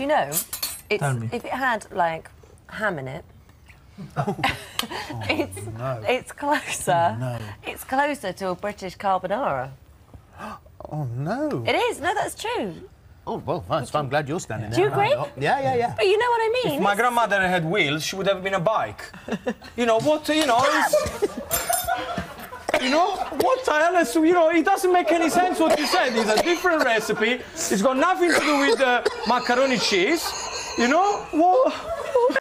Do you know? It's, Tell me. If it had like ham in it, oh. it's oh, it's closer. Oh, no. It's closer to a British carbonara. Oh no. It is. No, that's true. Oh well, fine. So I'm glad you're standing there. Do you there. agree? Yeah, yeah, yeah. But you know what I mean. If my grandmother had wheels, she would have been a bike. you know what? You know. It's, you know what? Else, you know, it doesn't make any sense what you said. It's a different recipe. It's got nothing to do with uh, macaroni cheese. You know what?